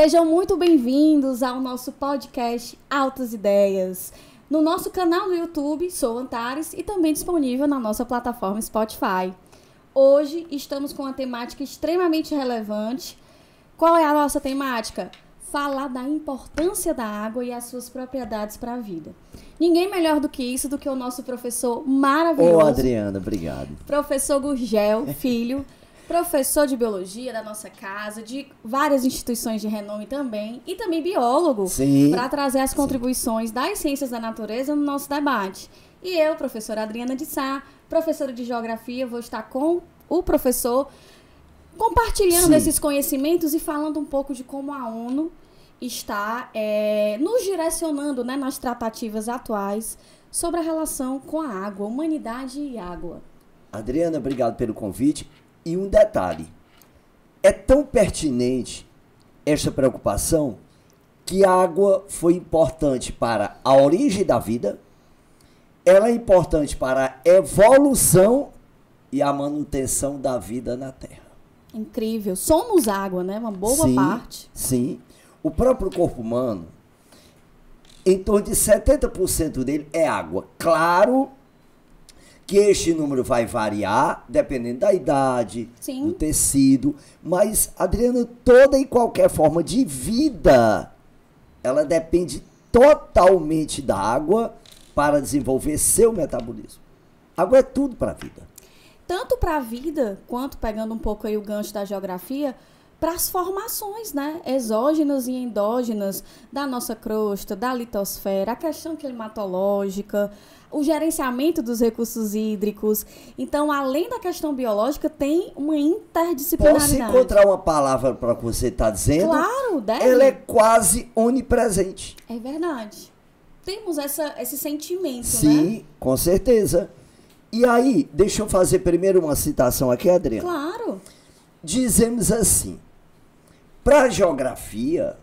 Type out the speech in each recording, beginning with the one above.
Sejam muito bem-vindos ao nosso podcast Altas Ideias. No nosso canal no YouTube, sou Antares e também disponível na nossa plataforma Spotify. Hoje estamos com uma temática extremamente relevante. Qual é a nossa temática? Falar da importância da água e as suas propriedades para a vida. Ninguém melhor do que isso do que o nosso professor maravilhoso. Ô, Adriana, obrigado. Professor Gurgel, filho professor de biologia da nossa casa, de várias instituições de renome também, e também biólogo, para trazer as contribuições Sim. das ciências da natureza no nosso debate. E eu, professora Adriana de Sá, professora de geografia, vou estar com o professor compartilhando Sim. esses conhecimentos e falando um pouco de como a ONU está é, nos direcionando né, nas tratativas atuais sobre a relação com a água, humanidade e água. Adriana, obrigado pelo convite. E um detalhe: é tão pertinente esta preocupação que a água foi importante para a origem da vida, ela é importante para a evolução e a manutenção da vida na Terra. Incrível. Somos água, né? Uma boa sim, parte. Sim. O próprio corpo humano, em torno de 70% dele é água. Claro que este número vai variar dependendo da idade, Sim. do tecido, mas Adriana, toda e qualquer forma de vida, ela depende totalmente da água para desenvolver seu metabolismo. Água é tudo para a vida. Tanto para a vida, quanto pegando um pouco aí o gancho da geografia, para as formações, né, exógenas e endógenas da nossa crosta, da litosfera, a questão climatológica, o gerenciamento dos recursos hídricos. Então, além da questão biológica, tem uma interdisciplinaridade. Posso encontrar uma palavra para o que você está dizendo? Claro, deve. Ela é quase onipresente. É verdade. Temos essa, esse sentimento, Sim, né? com certeza. E aí, deixa eu fazer primeiro uma citação aqui, Adriana. Claro. Dizemos assim: para a geografia,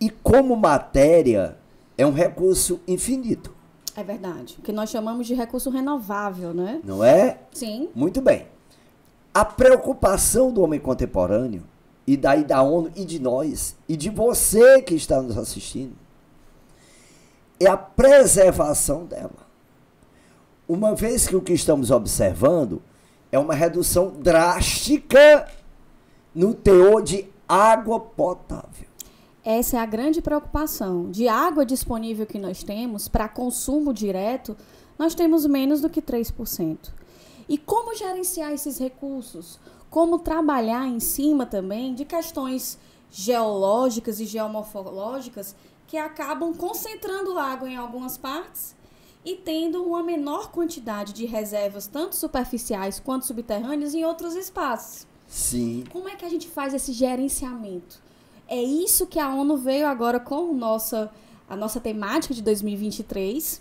e como matéria, é um recurso infinito. É verdade. O que nós chamamos de recurso renovável, né? Não é? Sim. Muito bem. A preocupação do homem contemporâneo, e daí da ONU, e de nós, e de você que está nos assistindo, é a preservação dela. Uma vez que o que estamos observando é uma redução drástica no teor de água potável. Essa é a grande preocupação. De água disponível que nós temos para consumo direto, nós temos menos do que 3%. E como gerenciar esses recursos? Como trabalhar em cima também de questões geológicas e geomorfológicas que acabam concentrando água em algumas partes e tendo uma menor quantidade de reservas, tanto superficiais quanto subterrâneas, em outros espaços. Sim. Como é que a gente faz esse gerenciamento? É isso que a ONU veio agora com nossa, a nossa temática de 2023,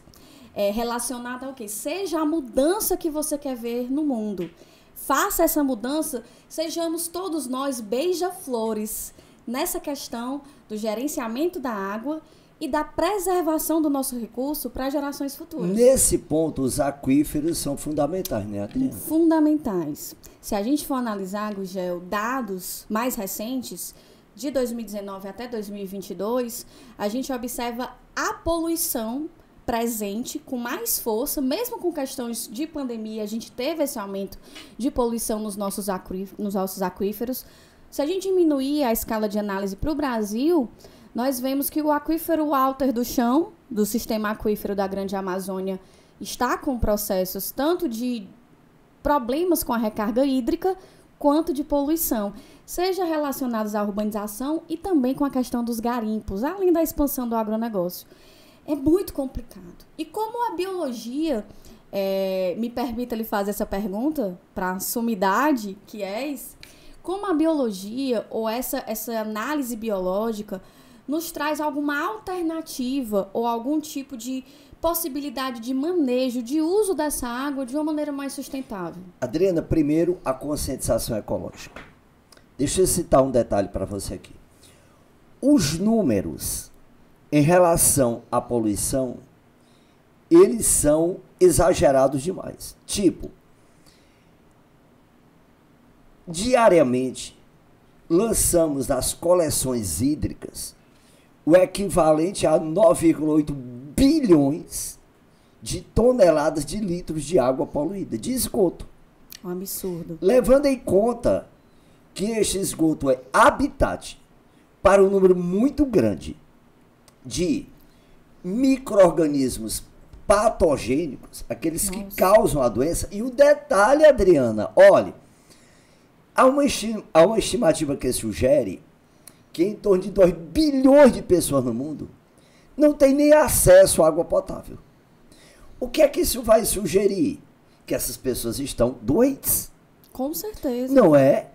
é, relacionada ao quê? Seja a mudança que você quer ver no mundo. Faça essa mudança, sejamos todos nós beija-flores nessa questão do gerenciamento da água e da preservação do nosso recurso para gerações futuras. Nesse ponto, os aquíferos são fundamentais, né, Adriana? Fundamentais. Se a gente for analisar, Gugel, dados mais recentes, de 2019 até 2022, a gente observa a poluição presente com mais força, mesmo com questões de pandemia, a gente teve esse aumento de poluição nos nossos, aquíferos, nos nossos aquíferos. Se a gente diminuir a escala de análise para o Brasil, nós vemos que o aquífero alter do chão, do sistema aquífero da Grande Amazônia, está com processos tanto de problemas com a recarga hídrica quanto de poluição seja relacionados à urbanização e também com a questão dos garimpos, além da expansão do agronegócio. É muito complicado. E como a biologia, é, me permita lhe fazer essa pergunta, para a sumidade que és, como a biologia ou essa, essa análise biológica nos traz alguma alternativa ou algum tipo de possibilidade de manejo, de uso dessa água de uma maneira mais sustentável? Adriana, primeiro, a conscientização ecológica. Deixa eu citar um detalhe para você aqui. Os números em relação à poluição, eles são exagerados demais. Tipo, diariamente, lançamos nas coleções hídricas o equivalente a 9,8 bilhões de toneladas de litros de água poluída, de esgoto. Um absurdo. Levando em conta que este esgoto é habitat para um número muito grande de micro-organismos patogênicos, aqueles que Nossa. causam a doença. E o detalhe, Adriana, olhe, há uma, esti- há uma estimativa que sugere que em torno de 2 bilhões de pessoas no mundo não têm nem acesso à água potável. O que é que isso vai sugerir? Que essas pessoas estão doentes. Com certeza. Não é?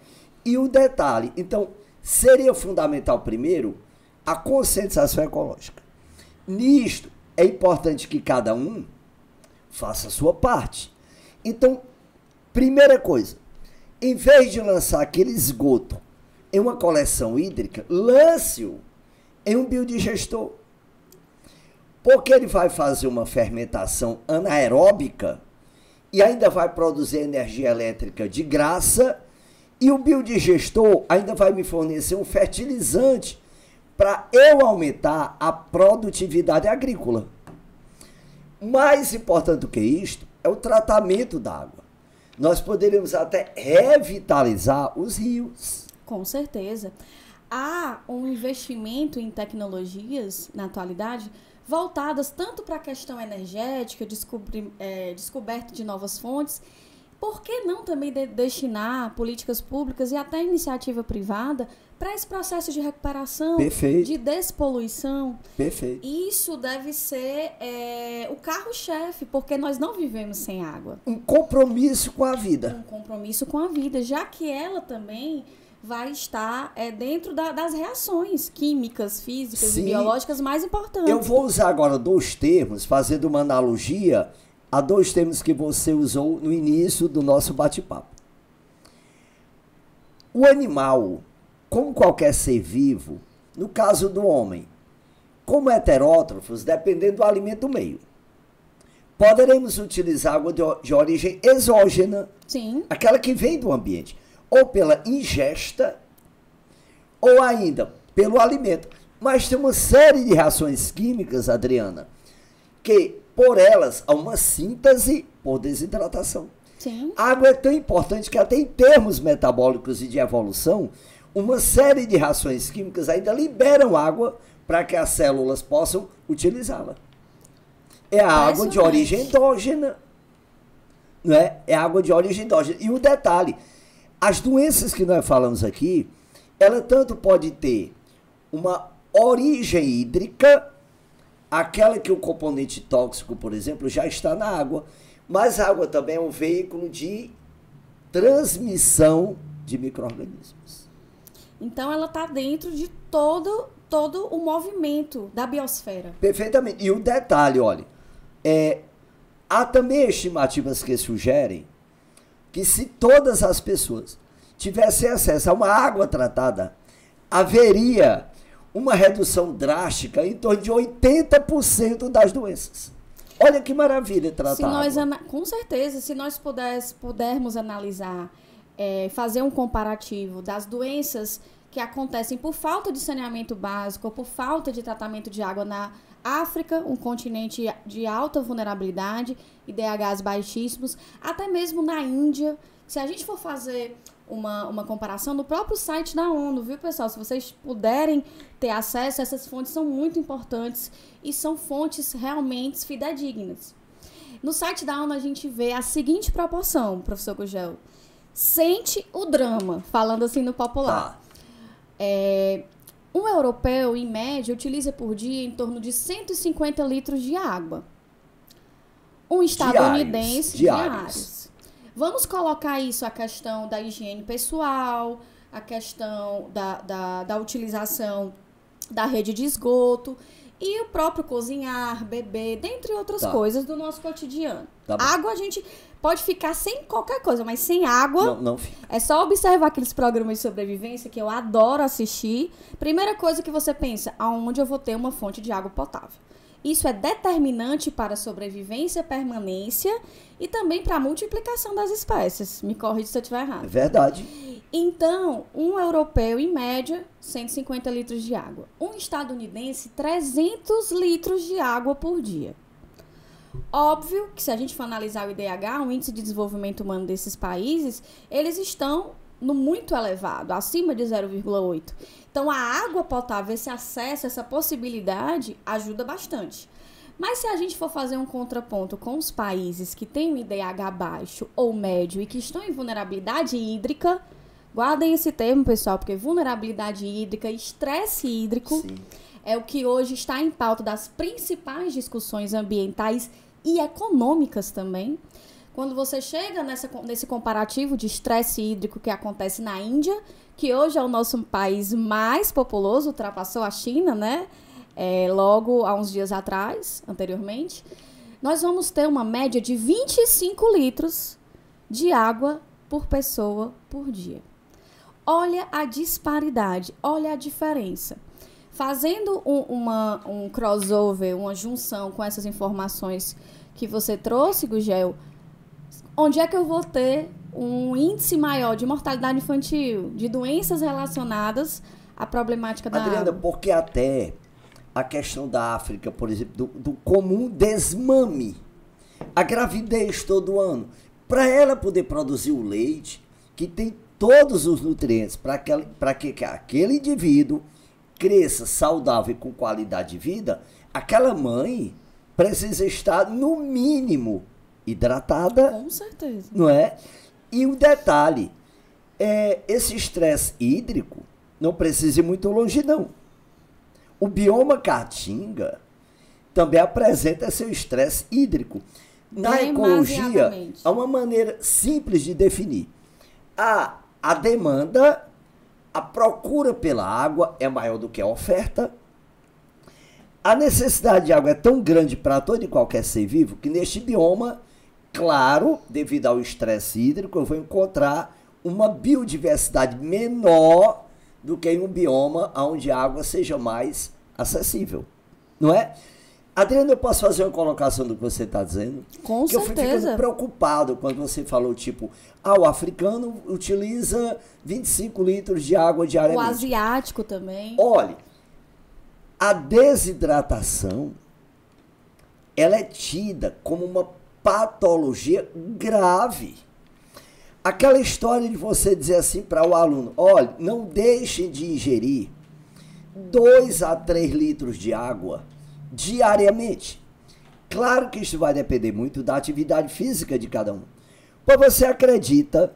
E o detalhe, então, seria fundamental primeiro a conscientização ecológica. Nisto, é importante que cada um faça a sua parte. Então, primeira coisa, em vez de lançar aquele esgoto em uma coleção hídrica, lance-o em um biodigestor. Porque ele vai fazer uma fermentação anaeróbica e ainda vai produzir energia elétrica de graça e o biodigestor ainda vai me fornecer um fertilizante para eu aumentar a produtividade agrícola. Mais importante do que isto é o tratamento da água. Nós poderíamos até revitalizar os rios. Com certeza. Há um investimento em tecnologias, na atualidade, voltadas tanto para a questão energética, descobri, é, descoberta de novas fontes, por que não também de- destinar políticas públicas e até iniciativa privada para esse processo de recuperação, Perfeito. de despoluição? Perfeito. Isso deve ser é, o carro-chefe, porque nós não vivemos sem água. Um compromisso com a vida. Um compromisso com a vida, já que ela também vai estar é, dentro da- das reações químicas, físicas Sim. e biológicas mais importantes. Eu vou usar agora dois termos, fazendo uma analogia a dois termos que você usou no início do nosso bate-papo. O animal, como qualquer ser vivo, no caso do homem, como heterótrofos, dependendo do alimento do meio, poderemos utilizar água de origem exógena, Sim, aquela que vem do ambiente, ou pela ingesta, ou ainda pelo alimento. Mas tem uma série de reações químicas, Adriana, que por elas há uma síntese por desidratação. sim, A água é tão importante que até em termos metabólicos e de evolução, uma série de reações químicas ainda liberam água para que as células possam utilizá-la. É a água de origem endógena. Não é? É água de origem endógena. E o detalhe, as doenças que nós falamos aqui, ela tanto pode ter uma origem hídrica, aquela que o componente tóxico, por exemplo, já está na água, mas a água também é um veículo de transmissão de micro-organismos. Então ela está dentro de todo, todo o movimento da biosfera. Perfeitamente. E o detalhe, olha, é, há também estimativas que sugerem que se todas as pessoas tivessem acesso a uma água tratada, haveria uma redução drástica em torno de 80% das doenças. Olha que maravilha tratar Se nós, com certeza, se nós pudesse, pudermos analisar, é, fazer um comparativo das doenças que acontecem por falta de saneamento básico ou por falta de tratamento de água na África, um continente de alta vulnerabilidade, IDHs baixíssimos, até mesmo na Índia. Se a gente for fazer uma, uma comparação no próprio site da ONU, viu, pessoal? Se vocês puderem ter acesso, essas fontes são muito importantes e são fontes realmente fidedignas. No site da ONU a gente vê a seguinte proporção, professor Gugel. Sente o drama, falando assim no popular. Tá. É, um europeu, em média, utiliza por dia em torno de 150 litros de água. Um estadunidense diários. diários. Vamos colocar isso a questão da higiene pessoal, a questão da, da, da utilização da rede de esgoto e o próprio cozinhar, beber, dentre outras Tá. coisas do nosso cotidiano. Tá água a gente pode ficar sem qualquer coisa, mas sem água Não, não fica. é só observar aqueles programas de sobrevivência que eu adoro assistir. Primeira coisa que você pensa, aonde eu vou ter uma fonte de água potável. Isso é determinante para a sobrevivência, permanência e também para a multiplicação das espécies. Me corrija se eu estiver É errado. verdade. Então, um europeu, em média, 150 litros de água. Um estadunidense, 300 litros de água por dia. Óbvio que se a gente for analisar o IDH, o Índice de Desenvolvimento Humano desses países, eles estão no muito elevado, acima de 0,8. Então, a água potável, esse acesso, essa possibilidade, ajuda bastante. Mas se a gente for fazer um contraponto com os países que têm um IDH baixo ou médio e que estão em vulnerabilidade hídrica, guardem esse termo, pessoal, porque vulnerabilidade hídrica, estresse hídrico Sim. É o que hoje está em pauta das principais discussões ambientais e econômicas também. Quando você chega nessa, nesse comparativo de estresse hídrico que acontece na Índia, que hoje é o nosso país mais populoso, ultrapassou a China, né? É, logo há uns dias atrás, anteriormente, nós vamos ter uma média de 25 litros de água por pessoa por dia. Olha a disparidade, olha a diferença. Fazendo um, uma, um crossover, uma junção com essas informações que você trouxe, Gugel, onde é que eu vou ter um índice maior de mortalidade infantil, de doenças relacionadas à problemática da Adriana, água? porque até a questão da África, por exemplo, do, do comum desmame, a gravidez todo ano, para ela poder produzir o leite, que tem todos os nutrientes para que, que aquele indivíduo cresça saudável e com qualidade de vida, aquela mãe precisa estar, no mínimo, hidratada, Com certeza. não é? E o detalhe, é, esse estresse hídrico não precisa ir muito longe, não. O bioma caatinga também apresenta seu estresse hídrico. Na ecologia, há uma maneira simples de definir. A, a demanda, a procura pela água é maior do que a oferta. A necessidade de água é tão grande para todo e qualquer ser vivo que neste bioma, claro, devido ao estresse hídrico, eu vou encontrar uma biodiversidade menor do que em um bioma onde a água seja mais acessível. Não é? Adriano, eu posso fazer uma colocação do que você está dizendo? Com que eu fui ficando certeza. preocupado quando você falou, tipo, ah, o africano utiliza 25 litros de água O diariamente. asiático também. Olhe, a desidratação ela é tida como uma patologia grave. Aquela história de você dizer assim para o aluno, olha, não deixem de ingerir 2 a 3 litros de água diariamente. Claro que isso vai depender muito da atividade física de cada um. Pois você acredita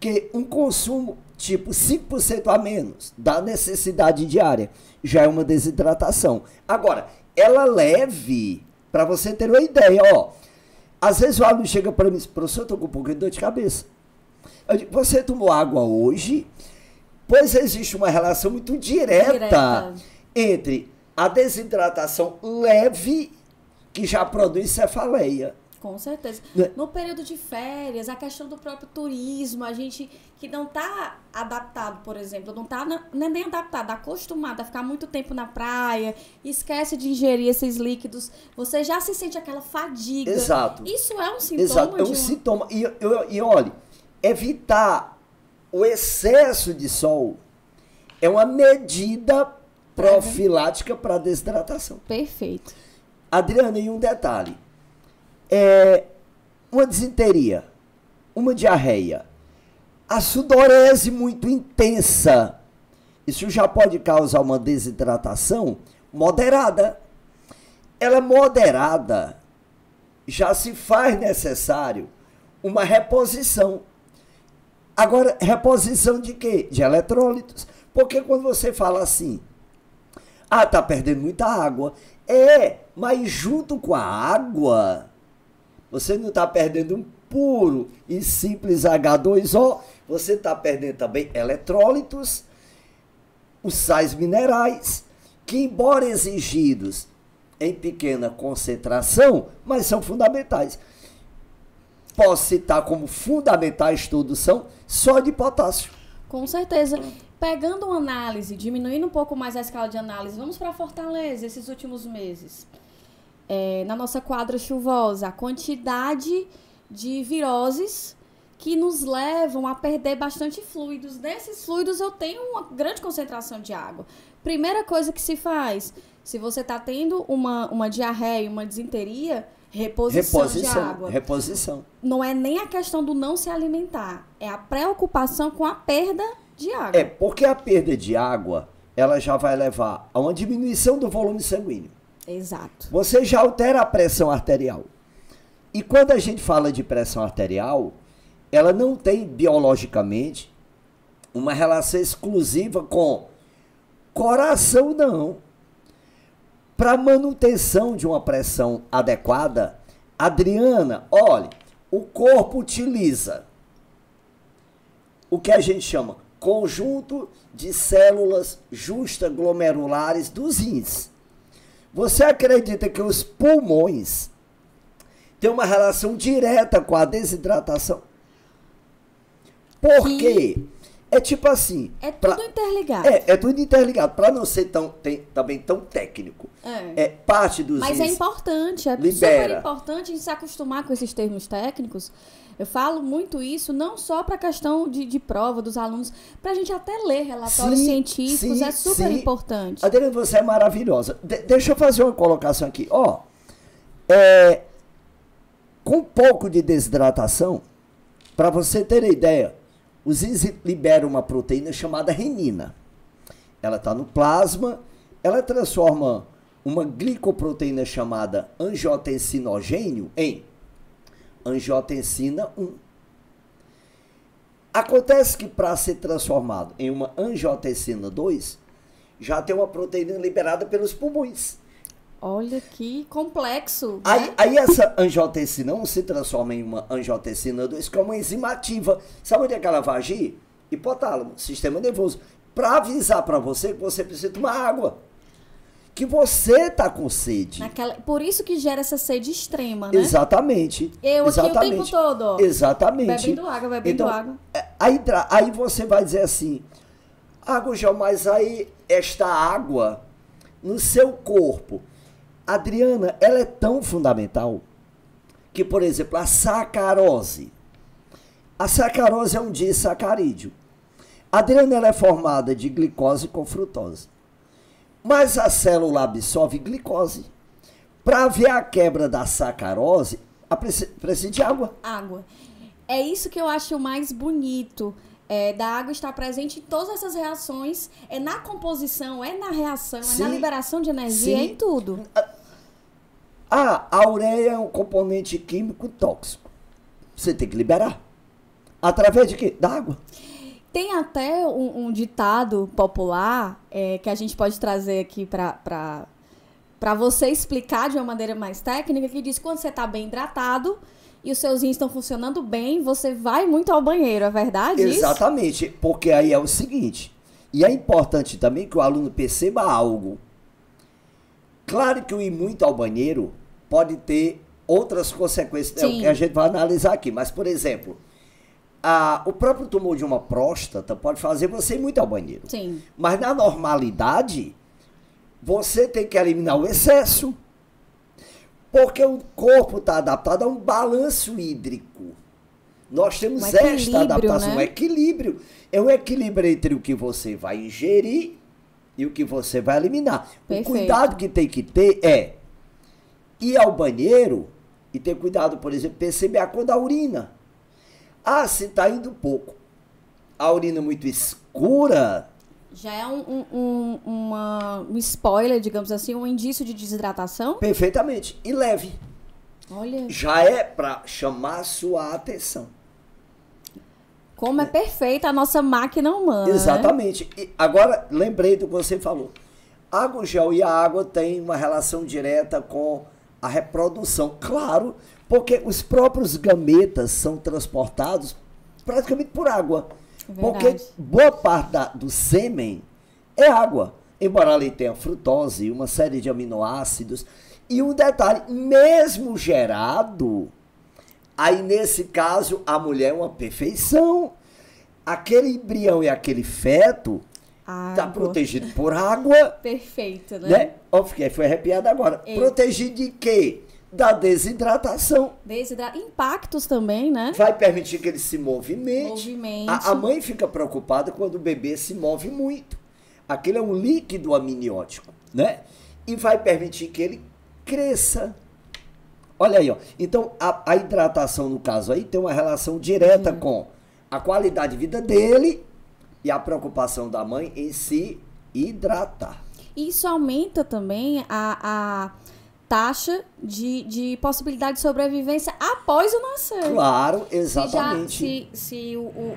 que um consumo tipo 5% a menos da necessidade diária já é uma desidratação. Agora, ela leve, para você ter uma ideia, ó. Às vezes o aluno chega para mim e diz, professor, eu tô com um pouquinho de dor de cabeça. Eu digo, você tomou água hoje? Pois existe uma relação muito direta, Direta. entre a desidratação leve, que já produz cefaleia. Com certeza. Né? No período de férias, a questão do próprio turismo, a gente que não está adaptado, por exemplo, não está nem adaptado, acostumado a ficar muito tempo na praia, esquece de ingerir esses líquidos, você já se sente aquela fadiga. Exato. Isso é um sintoma Exato, é um um... sintoma. E, eu- e olhe, evitar o excesso de sol é uma medida profilática para desidratação. Perfeito. Adriana, e um detalhe. É, uma desinteria, uma diarreia, a sudorese muito intensa, isso já pode causar uma desidratação moderada. Ela moderada já se faz necessário uma reposição. Agora, reposição de quê? De eletrólitos. Porque quando você fala assim, ah, tá perdendo muita água. É, mas junto com a água, você não está perdendo um puro e simples H2O, você está perdendo também eletrólitos, os sais minerais, que embora exigidos em pequena concentração, mas são fundamentais. Posso citar como fundamentais todos são só de potássio. Com certeza. Pegando uma análise, diminuindo um pouco mais a escala de análise, vamos para Fortaleza esses últimos meses. É, na nossa quadra chuvosa, a quantidade de viroses que nos levam a perder bastante fluidos. Nesses fluidos eu tenho uma grande concentração de água. Primeira coisa que se faz, se você está tendo uma, uma diarreia, uma desinteria, reposição, reposição, de água. Reposição. Não é nem a questão do não se alimentar, é a preocupação com a perda de água. É, porque a perda de água, ela já vai levar a uma diminuição do volume sanguíneo. Exato. Você já altera a pressão arterial. E quando a gente fala de pressão arterial, ela não tem biologicamente uma relação exclusiva com coração, não. Para manutenção de uma pressão adequada, Adriana, olhe, o corpo utiliza o que a gente chama conjunto de células justaglomerulares dos rins. Você acredita que os pulmões têm uma relação direta com a desidratação? Por que... quê? É tipo assim. É tudo pra, interligado. É, é tudo interligado. Para não ser tão, tem, também tão técnico. É. é parte dos. Mas é importante, é libera. super importante a gente se acostumar com esses termos técnicos. Eu falo muito isso, não só para a questão de, de prova dos alunos, para a gente até ler relatórios sim, científicos, sim, é super sim. importante. Adriana, você é maravilhosa. De, deixa eu fazer uma colocação aqui. Ó, é, com um pouco de desidratação, para você ter ideia, os rins liberam uma proteína chamada renina. Ela está no plasma, ela transforma uma glicoproteína chamada angiotensinogênio em angiotensina 1. Acontece que para ser transformado em uma angiotensina 2, já tem uma proteína liberada pelos pulmões. Olha que complexo. Aí, né? aí essa angiotensina 1 se transforma em uma angiotensina 2, que é uma enzima ativa. Sabe onde é que ela vai agir? Hipotálamo, sistema nervoso. Para avisar para você que você precisa tomar água. Que você tá com sede. Naquela, por isso que gera essa sede extrema, né? Exatamente. Eu exatamente, aqui o tempo todo. Exatamente. Bebendo água, bebendo então, água. É, aí, aí você vai dizer assim, água, Gel, mas aí esta água no seu corpo Adriana, ela é tão fundamental que, por exemplo, a sacarose. A sacarose é um disacarídeo. A Adriana ela é formada de glicose com frutose. Mas a célula absorve glicose. Para ver a quebra da sacarose, precisa de água. Água. É isso que eu acho mais bonito. É, da água estar presente em todas essas reações. É na composição, é na reação, sim, é na liberação de energia, sim. é em tudo. Ah, a ureia é um componente químico tóxico. Você tem que liberar. Através de quê? Da água. Tem até um, um ditado popular é, que a gente pode trazer aqui para para você explicar de uma maneira mais técnica, que diz que quando você está bem hidratado e os seus rins estão funcionando bem, você vai muito ao banheiro, é verdade Exatamente, isso? porque aí é o seguinte, e é importante também que o aluno perceba algo. Claro que o ir muito ao banheiro pode ter outras consequências, é o que a gente vai analisar aqui. Mas, por exemplo, a, o próprio tumor de uma próstata pode fazer você ir muito ao banheiro. Sim. Mas na normalidade, você tem que eliminar o excesso. Porque o corpo está adaptado a um balanço hídrico. Nós temos um esta adaptação, né? um equilíbrio. É um equilíbrio entre o que você vai ingerir e o que você vai eliminar. Perfeito. O cuidado que tem que ter é ir ao banheiro e ter cuidado, por exemplo, perceber a cor da urina. Ah, se está indo pouco. A urina é muito escura. Já é um, um, uma, um spoiler, digamos assim, um indício de desidratação? Perfeitamente. E leve. Olha. Já é para chamar sua atenção. Como é perfeita a nossa máquina humana. Né? Exatamente. E agora, lembrei do que você falou. Água gel e a água têm uma relação direta com a reprodução. Claro, porque os próprios gametas são transportados praticamente por água. É porque boa parte da, do sêmen é água. Embora ali tenha frutose, uma série de aminoácidos. E um detalhe, mesmo gerado, aí nesse caso a mulher é uma perfeição. Aquele embrião e aquele feto Está protegido por água. Perfeito, né? né? Ó, fiquei, foi arrepiado agora. Protegido de quê? Da desidratação. Desidra... Impactos também, né? Vai permitir que ele se movimente. Movimente. A, a mãe fica preocupada quando o bebê se move muito. Aquele é um líquido amniótico, né? E vai permitir que ele cresça. Olha aí, ó. Então, a, a hidratação, no caso aí, tem uma relação direta Uhum. com a qualidade de vida dele e a preocupação da mãe em se hidratar. Isso aumenta também a, a taxa de, de possibilidade de sobrevivência após o nascer. Claro, Se, já, exatamente. se, se o, o,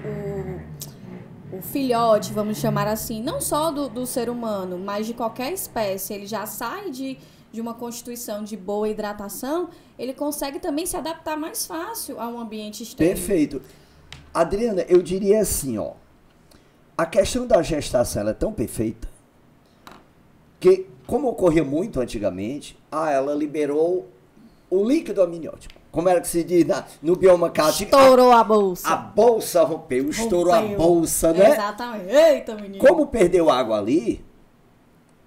o, o filhote, vamos chamar assim, não só do, do ser humano, mas de qualquer espécie, ele já sai de, de uma constituição de boa hidratação, ele consegue também se adaptar mais fácil a um ambiente externo. Perfeito. Adriana, eu diria assim, ó. A questão da gestação é tão perfeita que, como ocorria muito antigamente, ah, ela liberou o líquido amniótico. Como era que se diz na- no bioma cático? Estourou a bolsa. A, a bolsa rompeu, estourou Rompeu. a bolsa, né? Exatamente. Eita, menino. Como perdeu água ali,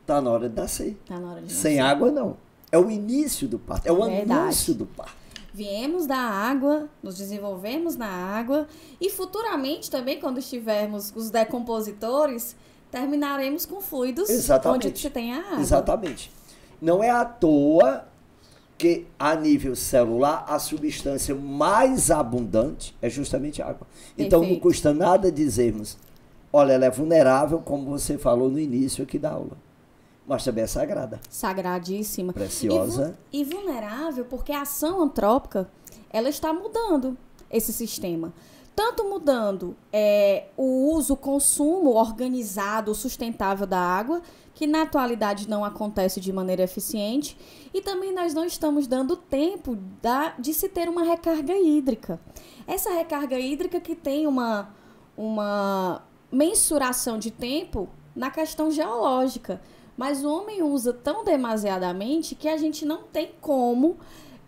tá na hora de nascer. Tá na hora de Sem nascer. água, não. É o início do parto, é o Verdade. anúncio do parto. Viemos da água, nos desenvolvemos na água e futuramente também, quando estivermos os decompositores, terminaremos com fluidos Exatamente. onde se tem a água. Exatamente. Não é à toa que, a nível celular, a substância mais abundante é justamente a água. Então, não Perfeito. custa nada dizermos, olha, ela é vulnerável, como você falou no início aqui da aula. Mas também é sagrada, Sagradíssima. preciosa. E, vu- e vulnerável porque a ação antrópica, ela está mudando esse sistema. Tanto mudando é, o uso, o consumo organizado, sustentável da água, que na atualidade não acontece de maneira eficiente, e também nós não estamos dando tempo da, de se ter uma recarga hídrica. Essa recarga hídrica que tem uma, uma mensuração de tempo na questão geológica. Mas o homem usa tão demasiadamente que a gente não tem como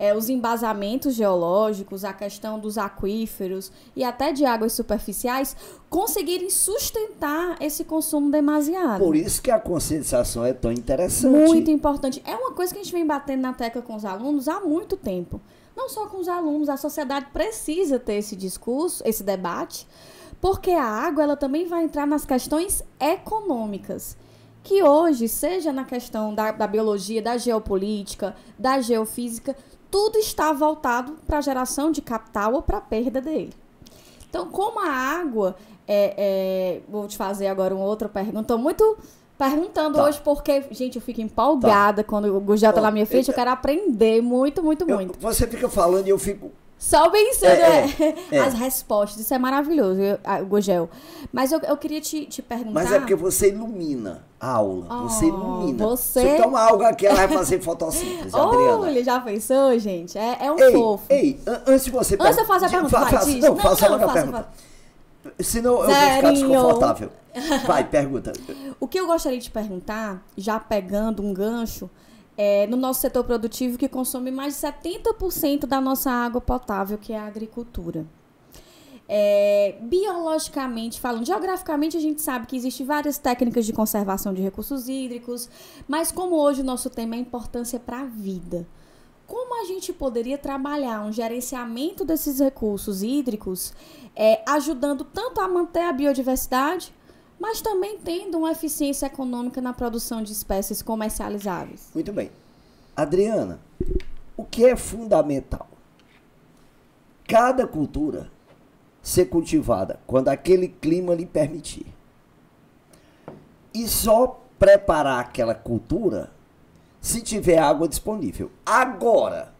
é, os embasamentos geológicos, a questão dos aquíferos e até de águas superficiais conseguirem sustentar esse consumo demasiado. Por isso que a conscientização é tão interessante. Muito importante. É uma coisa que a gente vem batendo na tecla com os alunos há muito tempo. Não só com os alunos, a sociedade precisa ter esse discurso, esse debate, porque a água ela também vai entrar nas questões econômicas. Que hoje, seja na questão da, da biologia, da geopolítica, da geofísica, tudo está voltado para a geração de capital ou para a perda dele. Então, como a água. é- é, vou te fazer agora uma outra pergunta. Estou muito perguntando Tá. hoje porque, gente, eu fico empolgada quando o Gugel tá Ó, na minha frente. eu- Eu quero aprender muito, muito, Eu- muito. você fica falando e eu fico. Só pensando É, é, é. as respostas. Isso é maravilhoso, Gugel. Mas eu, eu queria te, te perguntar. Mas é porque você ilumina a aula. você Oh, ilumina. você- Se toma algo aqui, ela vai fazer fotossíntese, Adriana. Olha, já pensou, gente? É, é um Ei, fofo. ei, an- antes de você Antes de eu fazer a pergunta, fa- vai, faça- diz. Não, faça logo a pergunta. Senão eu vou ficar Zerinho. desconfortável. Vai, pergunta. O que eu gostaria de perguntar, já pegando um gancho, é no nosso setor produtivo que consome mais de 70% da nossa água potável, que é a agricultura. É, biologicamente falando, geograficamente a gente sabe que existem várias técnicas de conservação de recursos hídricos, mas como hoje o nosso tema é importância para a vida, como a gente poderia trabalhar um gerenciamento desses recursos hídricos, é, ajudando tanto a manter a biodiversidade, mas também tendo uma eficiência econômica na produção de espécies comercializáveis? Muito bem. Adriana, o que é fundamental? Cada cultura ser cultivada quando aquele clima lhe permitir. E só preparar aquela cultura se tiver água disponível. Agora,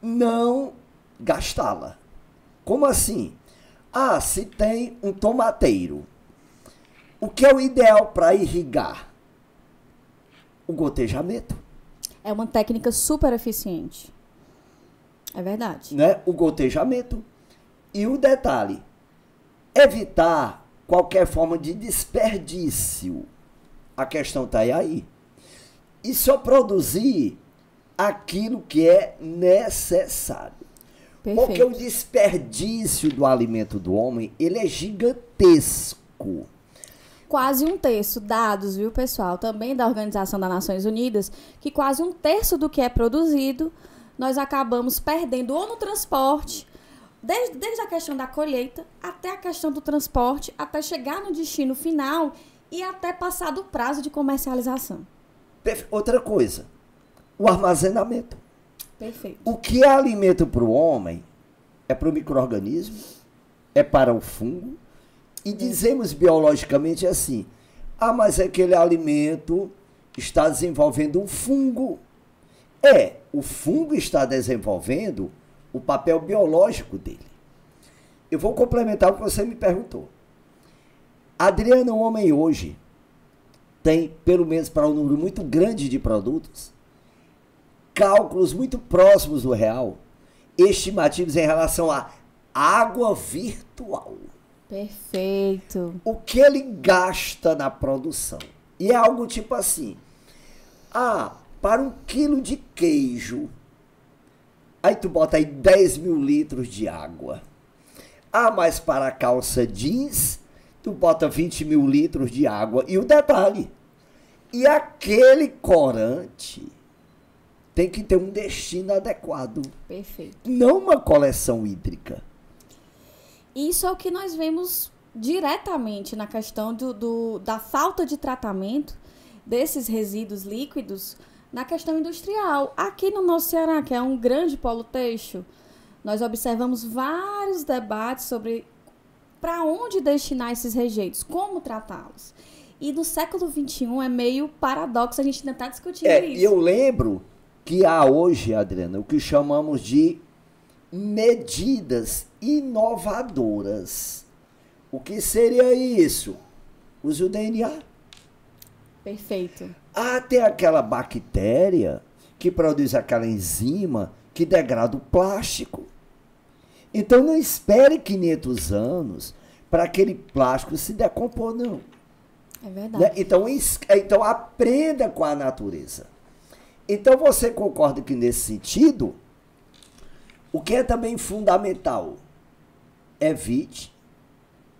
não gastá-la. Como assim? Ah, se tem um tomateiro. O que é o ideal para irrigar? O gotejamento. É uma técnica super eficiente. É verdade. né, o gotejamento. E o detalhe, evitar qualquer forma de desperdício. A questão está aí. E só produzir aquilo que é necessário. Porque o Perfeito. desperdício do alimento do homem, ele é gigantesco. Quase um terço, dados, viu, pessoal? Também da Organização das Nações Unidas, que quase um terço do que é produzido nós acabamos perdendo ou no transporte, desde, desde a questão da colheita até a questão do transporte, até chegar no destino final e até passar do prazo de comercialização. Outra coisa, o armazenamento. Perfeito. O que é alimento para o homem é para o microorganismo, é para o fungo. E dizemos biologicamente assim: ah, mas aquele alimento está desenvolvendo um fungo. É, o fungo está desenvolvendo o papel biológico dele. Eu vou complementar o que você me perguntou. Adriano, o homem hoje, tem, pelo menos para um número muito grande de produtos, cálculos muito próximos do real, estimativos em relação à água virtual. Perfeito. O que ele gasta na produção. E é algo tipo assim: ah, para um quilo de queijo, aí tu bota aí 10 mil litros de água. Ah, mas para a calça jeans, tu bota 20 mil litros de água. E o detalhe, e aquele corante tem que ter um destino adequado. Perfeito. Não uma coleção hídrica. Isso é o que nós vemos diretamente na questão do, do, da falta de tratamento desses resíduos líquidos na questão industrial. Aqui no nosso Ceará, que é um grande polo têxtil, nós observamos vários debates sobre para onde destinar esses rejeitos, como tratá-los. E no século XXI é meio paradoxo a gente tentar discutir é, isso. E eu lembro que há hoje, Adriana, o que chamamos de medidas inovadoras. O que seria isso? Use o DNA. Perfeito. Ah, tem aquela bactéria que produz aquela enzima que degrada o plástico. Então não espere 500 anos para aquele plástico se decompor, não. É verdade. Né? Então, então aprenda com a natureza. Então você concorda que nesse sentido, o que é também fundamental? Evite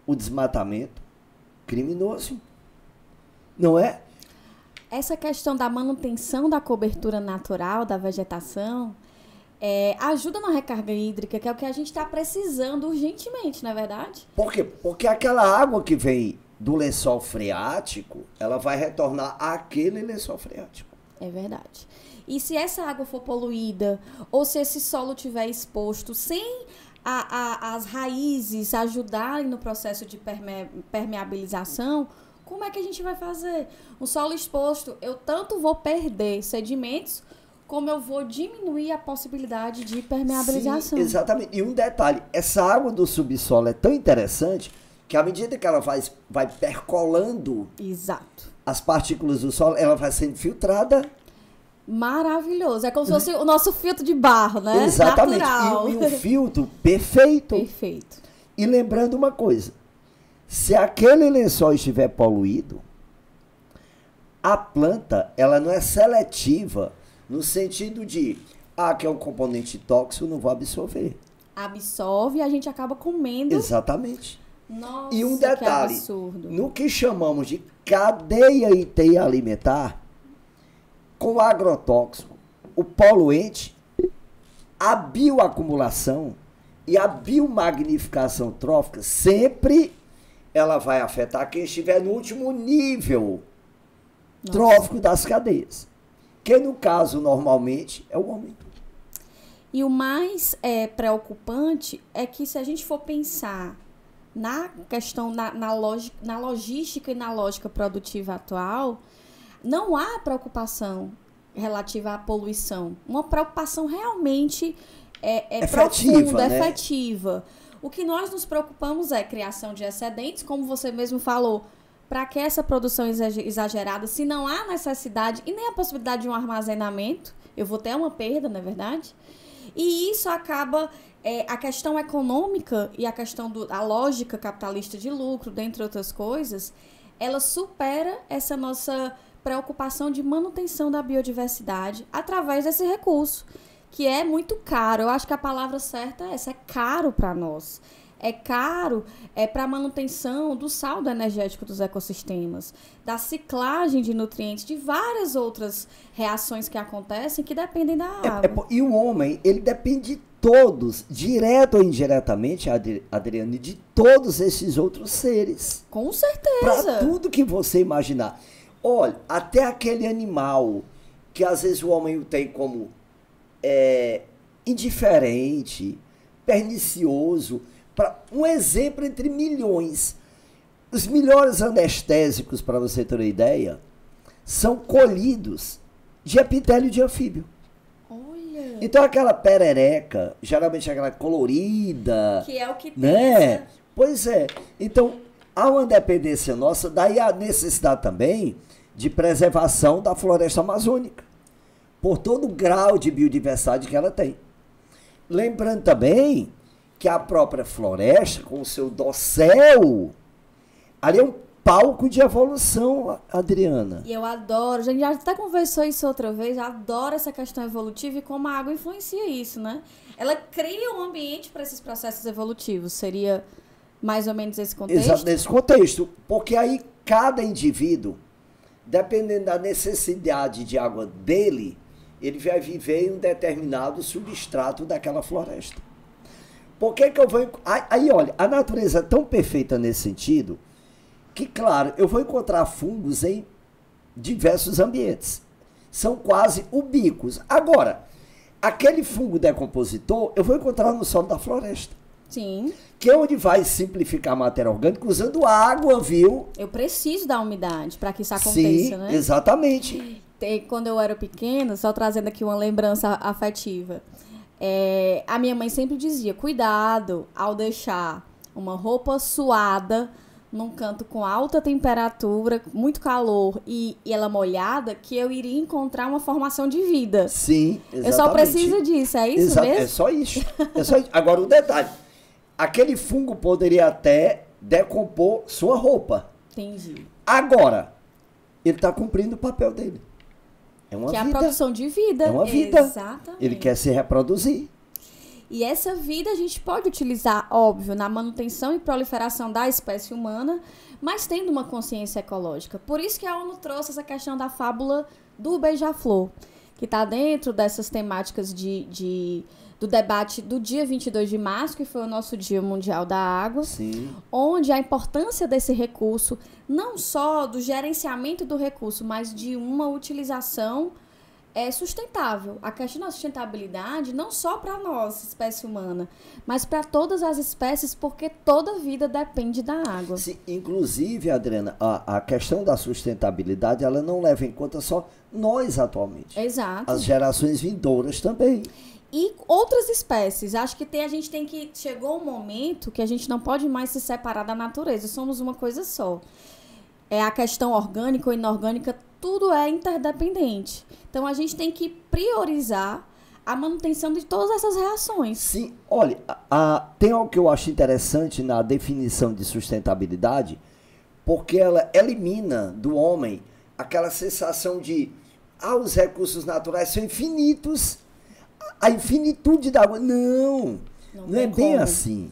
o desmatamento criminoso. Não é? Essa questão da manutenção da cobertura natural da vegetação é, ajuda na recarga hídrica, que é o que a gente está precisando urgentemente, não é verdade? Por quê? Porque aquela água que vem do lençol freático, ela vai retornar àquele lençol freático. É verdade. E se essa água for poluída, ou se esse solo tiver exposto sem a, a, as raízes ajudarem no processo de perme, permeabilização, como é que a gente vai fazer? Um solo exposto, eu tanto vou perder sedimentos, como eu vou diminuir a possibilidade de permeabilização. Sim, exatamente. E um detalhe, essa água do subsolo é tão interessante que à medida que ela vai, vai percolando Exato. as partículas do solo, ela vai sendo filtrada Maravilhoso. É como se fosse o nosso filtro de barro, né? Exatamente. Natural. E, e um filtro perfeito. Perfeito. E lembrando uma coisa: se aquele lençol estiver poluído, a planta ela não é seletiva no sentido de ah, que é um componente tóxico, não vou absorver. Absorve e a gente acaba comendo. Exatamente. Nossa, e um que detalhe, absurdo. no que chamamos de cadeia teia alimentar, com o agrotóxico, o poluente, a bioacumulação e a biomagnificação trófica, sempre ela vai afetar quem estiver no último nível Nossa. trófico das cadeias. Que no caso, normalmente, é o homem. E o mais é, preocupante é que se a gente for pensar na questão, na, na, log, na logística e na lógica produtiva atual, não há preocupação relativa à poluição. Uma preocupação realmente é, é Efetiva, profunda, né? efetiva. O que nós nos preocupamos é criação de excedentes, como você mesmo falou, para que essa produção exage- exagerada, se não há necessidade e nem a possibilidade de um armazenamento, eu vou ter uma perda, não é verdade? E isso acaba é, a questão econômica e a questão da lógica capitalista de lucro, dentre outras coisas, ela supera essa nossa preocupação de manutenção da biodiversidade através desse recurso, que é muito caro. Eu acho que a palavra certa é essa, é caro para nós. é caro é para a manutenção do saldo energético dos ecossistemas, da ciclagem de nutrientes, de várias outras reações que acontecem que dependem da água. É, é, e o homem, ele depende de todos, direto ou indiretamente, Adriane, de todos esses outros seres. Com certeza. Para tudo que você imaginar. Olha, até aquele animal que às vezes o homem tem como é, indiferente, pernicioso, para um exemplo entre milhões. Os melhores anestésicos, para você ter uma ideia, são colhidos de epitélio de anfíbio. Olha. Então aquela perereca, geralmente aquela colorida. Que é o que tem. Né? Pois é. Então, há uma dependência nossa, daí a necessidade também de preservação da floresta amazônica, por todo o grau de biodiversidade que ela tem. Lembrando também que a própria floresta, com o seu dossel, ali é um palco de evolução, Adriana. E eu adoro, a gente já até conversou isso outra vez, adoro essa questão evolutiva e como a água influencia isso, né? Ela cria um ambiente para esses processos evolutivos, seria mais ou menos esse contexto? Exato, nesse contexto, porque aí cada indivíduo dependendo da necessidade de água dele, ele vai viver em um determinado substrato daquela floresta. Por que, que eu vou. Aí, olha, a natureza é tão perfeita nesse sentido que, claro, eu vou encontrar fungos em diversos ambientes. São quase ubíquos. Agora, aquele fungo decompositor eu vou encontrar no solo da floresta. Sim. Que é onde vai simplificar a matéria orgânica usando água, viu? Eu preciso da umidade para que isso aconteça, Sim, né? Exatamente. Quando eu era pequena, só trazendo aqui uma lembrança afetiva, é, a minha mãe sempre dizia: cuidado ao deixar uma roupa suada num canto com alta temperatura, muito calor e, e, ela molhada, que eu iria encontrar uma formação de vida. Sim, exatamente. Eu só preciso disso, é isso Exa mesmo? É só isso. É só isso. Agora, o um detalhe aquele fungo poderia até decompor sua roupa. Entendi. Agora, ele está cumprindo o papel dele. É uma que vida. é a produção de vida. É uma vida. Exatamente. Ele quer se reproduzir. E essa vida a gente pode utilizar, óbvio, na manutenção e proliferação da espécie humana, mas tendo uma consciência ecológica. Por isso que a ONU trouxe essa questão da fábula do beija-flor, que está dentro dessas temáticas de, de do debate do dia 22 de março, que foi o nosso Dia Mundial da Água, Sim. onde a importância desse recurso, não só do gerenciamento do recurso, mas de uma utilização é sustentável. A questão da sustentabilidade não só para nós, espécie humana, mas para todas as espécies, porque toda vida depende da água. Sim, inclusive, Adriana, a, a questão da sustentabilidade, ela não leva em conta só nós atualmente. Exato. As gerações vindouras também e outras espécies. Acho que tem, a gente tem que. Chegou um momento que a gente não pode mais se separar da natureza. Somos uma coisa só. É a questão orgânica ou inorgânica, tudo é interdependente. Então a gente tem que priorizar a manutenção de todas essas reações. Sim, olha, a, a, tem algo que eu acho interessante na definição de sustentabilidade, porque ela elimina do homem aquela sensação de ah, os recursos naturais são infinitos a infinitude da água. Não, não, não é bem como. assim.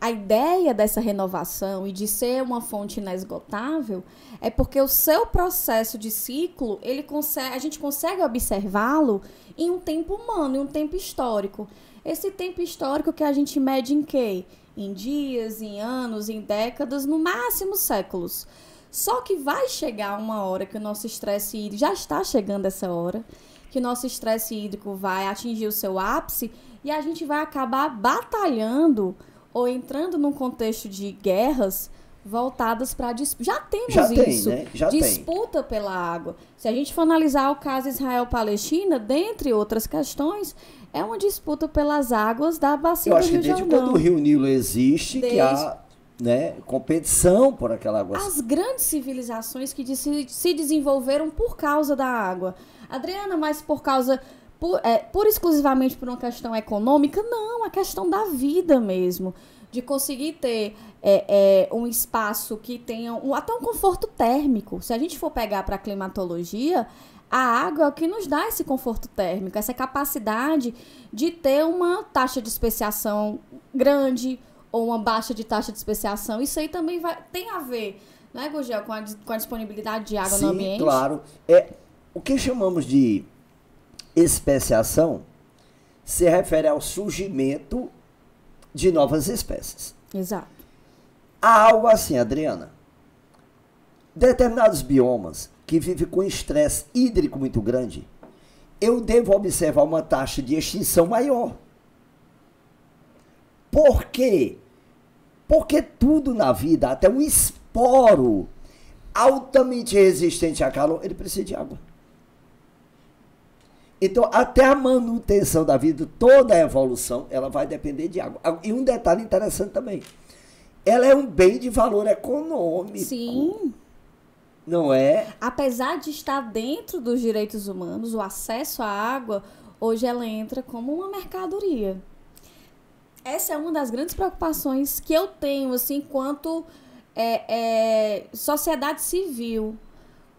A ideia dessa renovação e de ser uma fonte inesgotável é porque o seu processo de ciclo, ele consegue, a gente consegue observá-lo em um tempo humano, em um tempo histórico. Esse tempo histórico que a gente mede em quê? Em dias, em anos, em décadas, no máximo séculos. Só que vai chegar uma hora que o nosso estresse já está chegando essa hora, que nosso estresse hídrico vai atingir o seu ápice e a gente vai acabar batalhando ou entrando num contexto de guerras voltadas para já temos já isso tem, né? já disputa tem. pela água se a gente for analisar o caso Israel-Palestina dentre outras questões é uma disputa pelas águas da bacia Eu acho que desde Jordão. quando o Rio Nilo existe desde... que há né, competição por aquela água as grandes civilizações que se, se desenvolveram por causa da água Adriana, mas por causa. Por, é, por exclusivamente por uma questão econômica? Não, a questão da vida mesmo. De conseguir ter é, é, um espaço que tenha um, até um conforto térmico. Se a gente for pegar para a climatologia, a água é o que nos dá esse conforto térmico, essa capacidade de ter uma taxa de especiação grande, ou uma baixa de taxa de especiação, isso aí também vai, tem a ver, né, Gugel, com a, com a disponibilidade de água Sim, no ambiente? claro. É, o que chamamos de especiação se refere ao surgimento de novas espécies. Exato. Há algo assim, Adriana. Determinados biomas que vivem com estresse hídrico muito grande, eu devo observar uma taxa de extinção maior. Por quê? Porque tudo na vida, até um esporo altamente resistente a calor, ele precisa de água. Então, até a manutenção da vida, toda a evolução, ela vai depender de água. E um detalhe interessante também. Ela é um bem de valor econômico. Sim. Não é? Apesar de estar dentro dos direitos humanos, o acesso à água, hoje ela entra como uma mercadoria. Essa é uma das grandes preocupações que eu tenho, assim, enquanto é, é, sociedade civil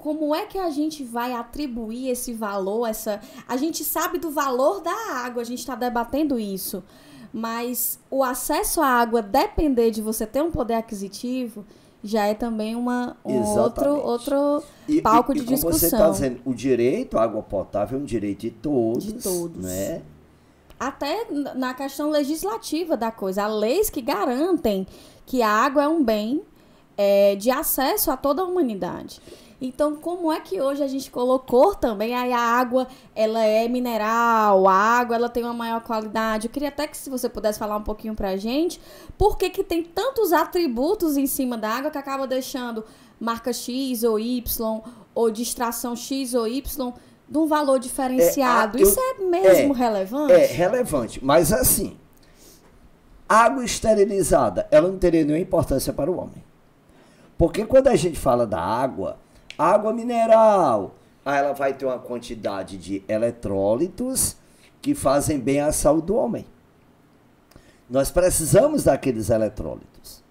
como é que a gente vai atribuir esse valor, essa. A gente sabe do valor da água, a gente está debatendo isso. Mas o acesso à água depender de você ter um poder aquisitivo já é também uma, um outro, outro e, palco e, de e como discussão. você está dizendo, o direito à água potável é um direito de todos. De todos. Né? Até na questão legislativa da coisa. Há leis que garantem que a água é um bem é, de acesso a toda a humanidade. Então, como é que hoje a gente colocou também aí a água, ela é mineral, a água ela tem uma maior qualidade. Eu queria até que se você pudesse falar um pouquinho pra gente, por que que tem tantos atributos em cima da água que acaba deixando marca X ou Y ou distração X ou Y de um valor diferenciado. É, a, eu, Isso é mesmo é, relevante? É relevante, mas assim, água esterilizada, ela não teria nenhuma importância para o homem. Porque quando a gente fala da água, água mineral, ela vai ter uma quantidade de eletrólitos que fazem bem à saúde do homem. Nós precisamos daqueles eletrólitos.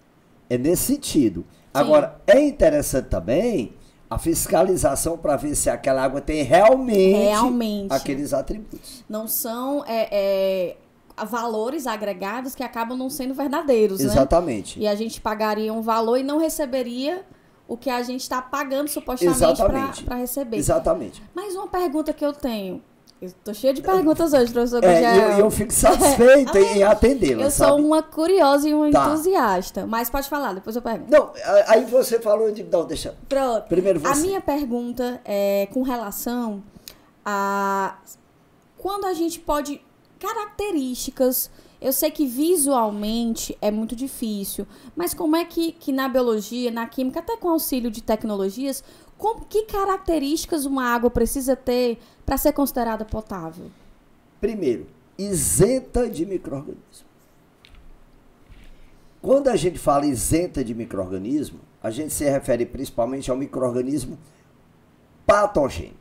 É nesse sentido. Sim. Agora, é interessante também a fiscalização para ver se aquela água tem realmente, realmente. aqueles atributos. Não são é, é, valores agregados que acabam não sendo verdadeiros, Exatamente. né? E a gente pagaria um valor e não receberia o que a gente está pagando supostamente para receber. Exatamente. Mas uma pergunta que eu tenho. Eu tô cheia de perguntas hoje, professor é, Gugel. Eu, eu fico satisfeita em atendê-la. Eu sabe? sou uma curiosa e uma tá. entusiasta. Mas pode falar, depois eu pergunto. Não, aí você falou de. Não, deixa. Pronto. Primeiro você. A minha pergunta é com relação a. Quando a gente pode. Características eu sei que visualmente é muito difícil, mas como é que, que na biologia, na química, até com auxílio de tecnologias, como, que características uma água precisa ter para ser considerada potável? Primeiro, isenta de micro-organismo. Quando a gente fala isenta de micro-organismo, a gente se refere principalmente ao micro-organismo patogênico.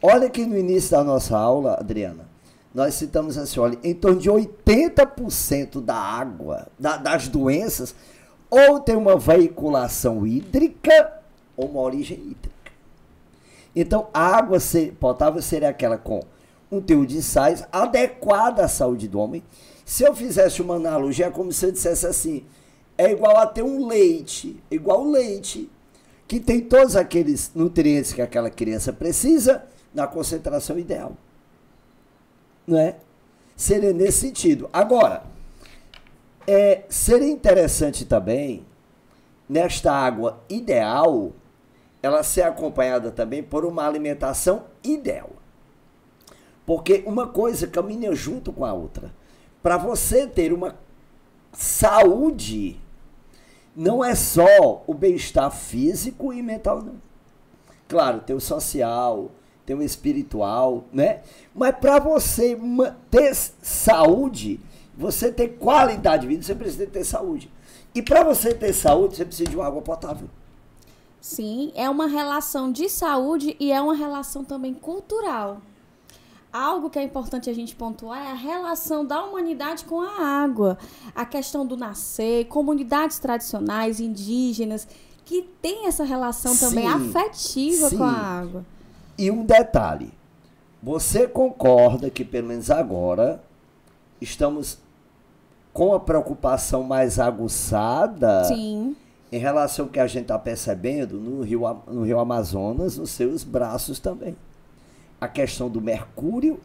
Olha que no início da nossa aula, Adriana, nós citamos assim, olha, em torno de 80% da água, da, das doenças, ou tem uma veiculação hídrica ou uma origem hídrica. Então, a água potável seria aquela com um teor de sais adequada à saúde do homem. Se eu fizesse uma analogia, é como se eu dissesse assim, é igual a ter um leite, igual o leite, que tem todos aqueles nutrientes que aquela criança precisa na concentração ideal não é? Seria nesse sentido. Agora, é, seria interessante também, nesta água ideal, ela ser acompanhada também por uma alimentação ideal. Porque uma coisa caminha junto com a outra. Para você ter uma saúde, não é só o bem-estar físico e mental, não. Claro, tem o social, tem o espiritual, né? Mas para você ter saúde, você ter qualidade de vida, você precisa ter saúde. E para você ter saúde, você precisa de uma água potável. Sim, é uma relação de saúde e é uma relação também cultural. Algo que é importante a gente pontuar é a relação da humanidade com a água. A questão do nascer, comunidades tradicionais, indígenas, que tem essa relação também sim, afetiva sim. com a água. E um detalhe: você concorda que, pelo menos agora, estamos com a preocupação mais aguçada Sim. Em relação ao que a gente está percebendo no rio, no rio Amazonas, nos seus braços também. A questão do mercúrio.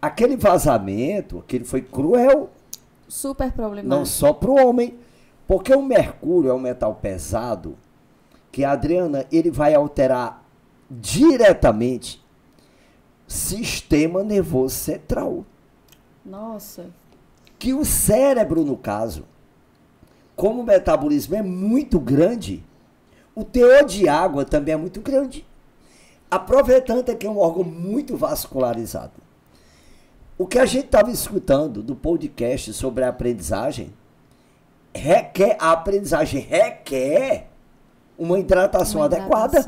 Aquele vazamento, aquele foi cruel, Super problemático. não só para o homem, porque o mercúrio é um metal pesado que, Adriana, ele vai alterar diretamente sistema nervoso central. Nossa. Que o cérebro, no caso, como o metabolismo é muito grande, o teor de água também é muito grande. Aproveitando que é um órgão muito vascularizado. O que a gente estava escutando do podcast sobre a aprendizagem requer, a aprendizagem requer uma hidratação Uma adequada.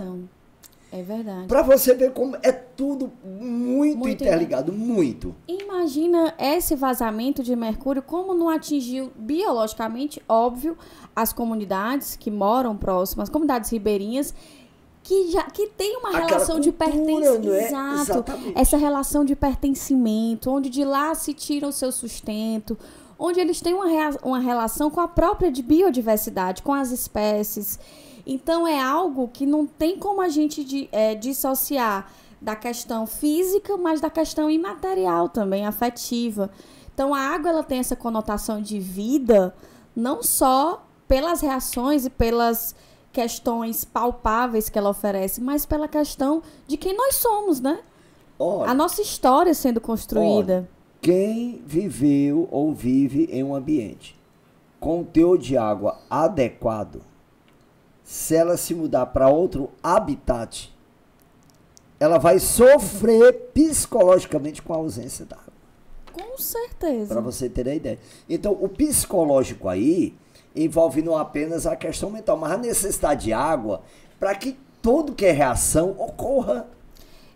É verdade. Para você ver como é tudo muito, Muito interligado, muito. Imagina esse vazamento de mercúrio como não atingiu biologicamente, óbvio, as comunidades que moram próximas, as comunidades ribeirinhas, que já que tem uma Aquela relação de cultura, pertencimento. é? Exato. Exatamente. Essa relação de pertencimento, onde de lá se tira o seu sustento, onde eles têm uma, uma relação com a própria de biodiversidade, com as espécies. Então é algo que não tem como a gente di- eh, dissociar da questão física, mas da questão imaterial também, afetiva. Então a água ela tem essa conotação de vida, não só pelas reações e pelas questões palpáveis que ela oferece, mas pela questão de quem nós somos, né? Olha, A nossa história sendo construída. Quem viveu ou vive em um ambiente com teor de água adequado, se ela se mudar para outro habitat, ela vai sofrer psicologicamente com a ausência da água. Com Para certeza. você ter a ideia. Então, o psicológico aí envolve não apenas a questão mental, mas a necessidade de água para que tudo que é reação ocorra.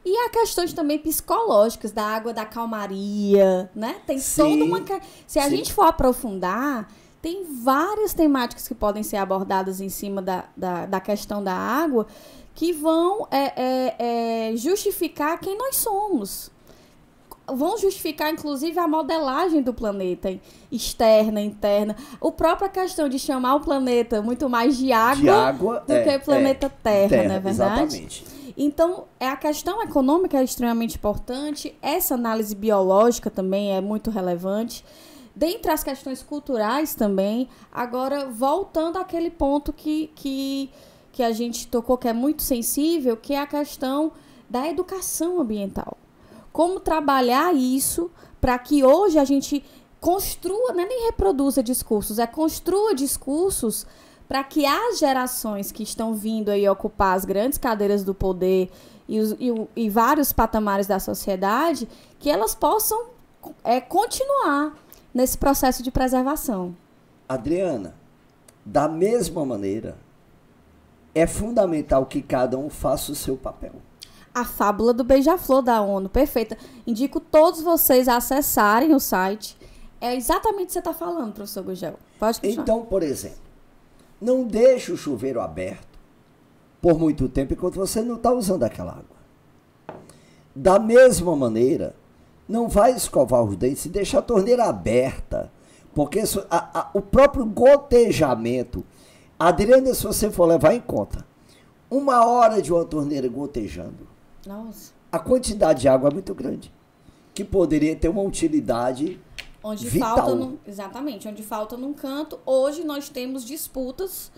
E há questões também psicológicas da água da calmaria, né? Tem Sim, toda uma. Se a sim. gente for aprofundar, tem várias temáticas que podem ser abordadas em cima da, da, da questão da água que vão é, é, é, justificar quem nós somos. Vão justificar, inclusive, a modelagem do planeta, externa, interna. A própria questão de chamar o planeta muito mais de água, de água do é, que planeta é, Terra, não é verdade? Exatamente. Então, é a questão econômica é extremamente importante, essa análise biológica também é muito relevante. Dentre as questões culturais também, agora voltando àquele ponto que, que, que a gente tocou que é muito sensível, que é a questão da educação ambiental. Como trabalhar isso para que hoje a gente construa, não é nem reproduza discursos, é construa discursos para que as gerações que estão vindo aí ocupar as grandes cadeiras do poder e, os- e e vários patamares da sociedade, que elas possam é, continuar nesse processo de preservação. Adriana, da mesma maneira, é fundamental que cada um faça o seu papel. A fábula do beija-flor da ONU, perfeita. Indico todos vocês a acessarem o site. É exatamente o que você está falando, professor Gugel. Pode continuar. Então, por exemplo, não deixe o chuveiro aberto por muito tempo enquanto você não está usando aquela água. Da mesma maneira, não vai escovar os dentes e deixar a torneira aberta, porque isso- a- a- o próprio gotejamento, Adriana, se você for levar em conta, uma hora de uma torneira gotejando, Nossa. a quantidade de água é muito grande, que poderia ter uma utilidade Onde Vital. falta num, exatamente, onde falta num canto. Hoje nós temos disputas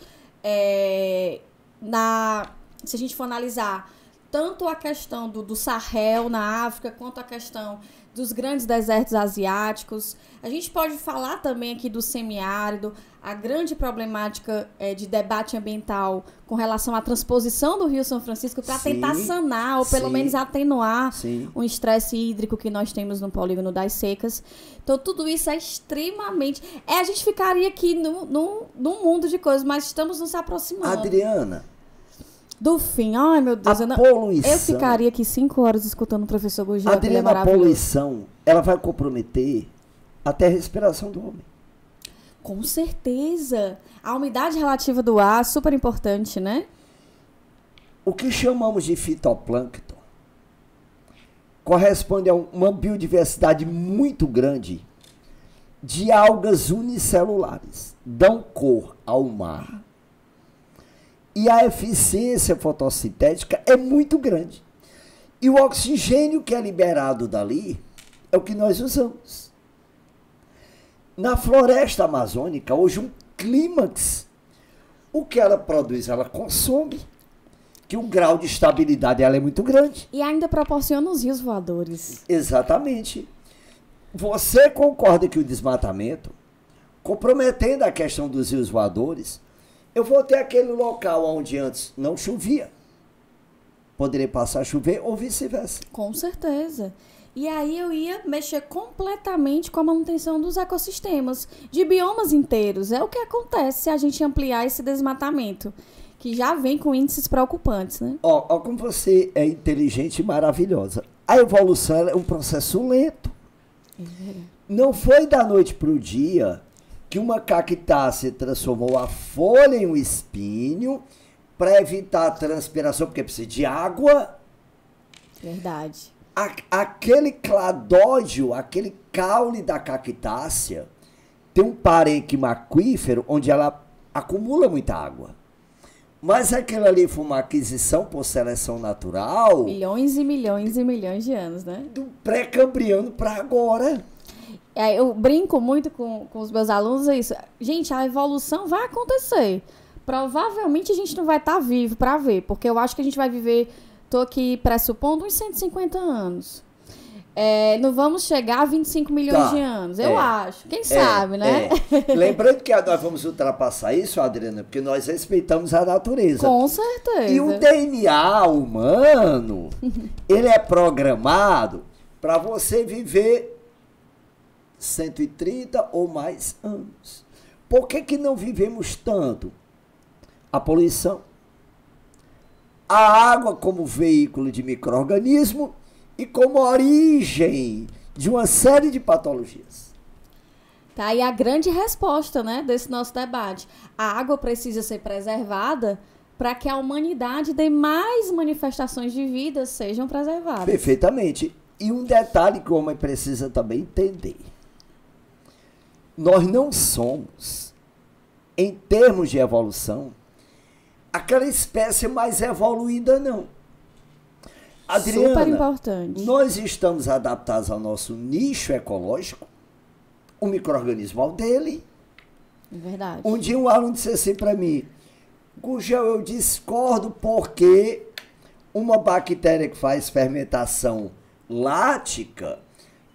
é, na se a gente for analisar tanto a questão do, do Sahel na África quanto a questão dos grandes desertos asiáticos. A gente pode falar também aqui do semiárido, a grande problemática é, de debate ambiental com relação à transposição do Rio São Francisco para tentar sanar ou pelo sim. menos atenuar Sim. o estresse hídrico que nós temos no polígono das secas. Então, tudo isso é extremamente. É, a gente ficaria aqui num, num, num mundo de coisas, mas estamos nos aproximando Adriana, do fim. Ai, meu Deus, a eu, não- poluição. eu ficaria aqui cinco horas escutando o professor Gugel, é Adriana, a poluição, ela vai comprometer até a respiração do homem. Com certeza. A umidade relativa do ar, super importante, né? O que chamamos de fitoplâncton corresponde a um- uma biodiversidade muito grande de algas unicelulares, dão cor ao mar. E a eficiência fotossintética é muito grande. E o oxigênio que é liberado dali é o que nós usamos. Na floresta amazônica, hoje um clímax, o que ela produz, ela consome que o grau de estabilidade ela é muito grande. E ainda proporciona os rios voadores. Exatamente. Você concorda que o desmatamento, comprometendo a questão dos rios voadores, eu vou ter aquele local onde antes não chovia. Poderia passar a chover ou vice-versa. Com certeza. E aí eu ia mexer completamente com a manutenção dos ecossistemas, de biomas inteiros. É o que acontece se a gente ampliar esse desmatamento que já vem com índices preocupantes, né? Ó, ó como você é inteligente e maravilhosa. A evolução é um processo lento. É Não foi da noite para o dia que uma cactácea transformou a folha em um espinho para evitar a transpiração, porque precisa de água. Verdade. A, aquele cladódio, aquele caule da cactácea, tem um parênquima aquífero onde ela acumula muita água. Mas aquilo ali foi uma aquisição por seleção natural. Milhões e milhões e milhões de anos, né? Do pré-cambriano para agora. É, eu brinco muito com, com os meus alunos é isso. Gente, a evolução vai acontecer. Provavelmente a gente não vai estar tá vivo para ver, porque eu acho que a gente vai viver, tô aqui pressupondo, uns 150 anos. É, não vamos chegar a 25 milhões tá. de anos, eu é. acho. Quem é. sabe, né? É. Lembrando que nós vamos ultrapassar isso, Adriana, porque nós respeitamos a natureza. Com certeza. E o DNA humano, ele é programado para você viver 130 ou mais anos. Por que, que não vivemos tanto? A poluição. A água como veículo de microorganismo e como origem de uma série de patologias. Tá aí a grande resposta, né, desse nosso debate. A água precisa ser preservada para que a humanidade dê mais manifestações de vida sejam preservadas. Perfeitamente. E um detalhe que o homem precisa também entender. Nós não somos, em termos de evolução, aquela espécie mais evoluída, não. Adriana, Super importante. nós estamos adaptados ao nosso nicho ecológico, o microorganismo dele. É verdade. Um dia um aluno disse assim para mim, Gugel, eu discordo porque uma bactéria que faz fermentação lática,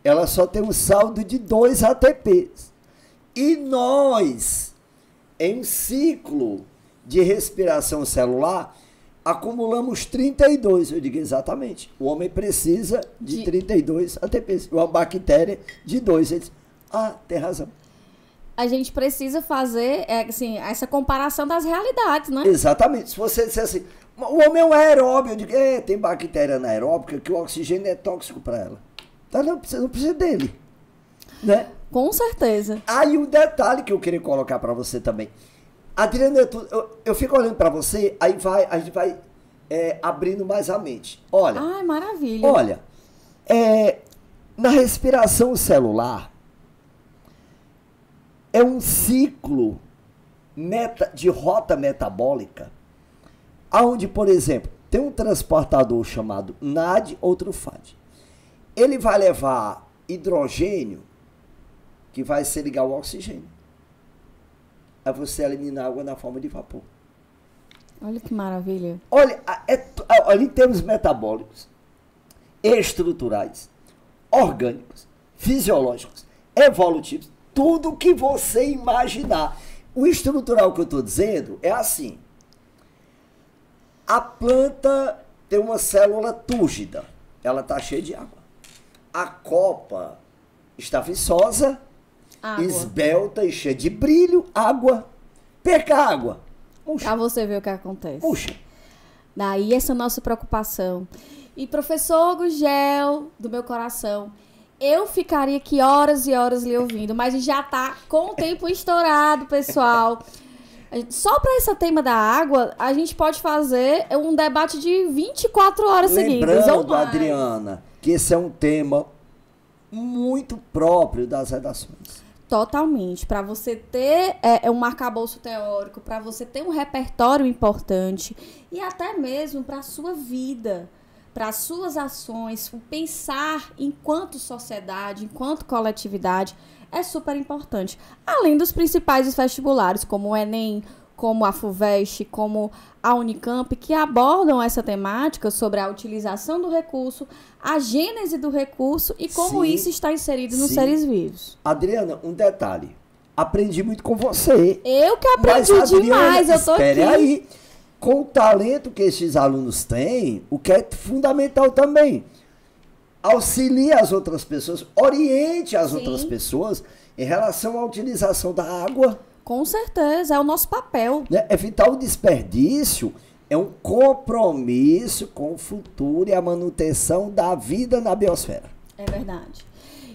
ela só tem um saldo de 2 ATPs. E nós, em ciclo de respiração celular, acumulamos 32. Eu digo exatamente. O homem precisa de, de... 32 ATPs. Uma bactéria de 2. Ele diz, ah, tem razão. A gente precisa fazer é, assim, essa comparação das realidades, né? Exatamente. Se você disser assim, o homem é um aeróbio, eu digo, é, tem bactéria anaeróbica que o oxigênio é tóxico para ela. Então não precisa, não precisa dele. Né? Com certeza. Aí um detalhe que eu queria colocar para você também. Adriana, eu, eu fico olhando para você, aí vai, a gente vai é, abrindo mais a mente. Olha. Ai, maravilha. Olha, é, na respiração celular, é um ciclo meta, de rota metabólica, aonde, por exemplo, tem um transportador chamado NAD, outro FAD. Ele vai levar hidrogênio, que vai se ligar ao oxigênio a você eliminar água na forma de vapor. Olha que maravilha. Olha, é, olha em termos metabólicos, estruturais, orgânicos, fisiológicos, evolutivos, tudo que você imaginar. O estrutural que eu estou dizendo é assim. A planta tem uma célula túrgida, ela está cheia de água. A copa está viçosa, Água. esbelta e cheia de brilho, água. Perca água. Puxa. Pra você ver o que acontece. Puxa. Daí essa é a nossa preocupação. E professor Gugel, do meu coração, eu ficaria aqui horas e horas lhe ouvindo, mas já tá com o tempo estourado, pessoal. Só para esse tema da água, a gente pode fazer um debate de 24 horas Lembrando, seguidas. Adriana, que esse é um tema muito próprio das redações. Totalmente. Para você ter é, é um arcabouço teórico, para você ter um repertório importante e até mesmo para a sua vida, para as suas ações, o pensar enquanto sociedade, enquanto coletividade, é super importante. Além dos principais vestibulares, como o Enem, como a FUVEST, como a Unicamp, que abordam essa temática sobre a utilização do recurso, a gênese do recurso e como sim, isso está inserido nos sim. seres vivos. Adriana, um detalhe. Aprendi muito com você. Eu que aprendi Mas, Adriana, demais, eu tô espere aqui. aí. Com o talento que esses alunos têm, o que é fundamental também. Auxilie as outras pessoas, oriente as sim. outras pessoas em relação à utilização da água com certeza, é o nosso papel. Né? Evitar o desperdício é um compromisso com o futuro e a manutenção da vida na biosfera. É verdade.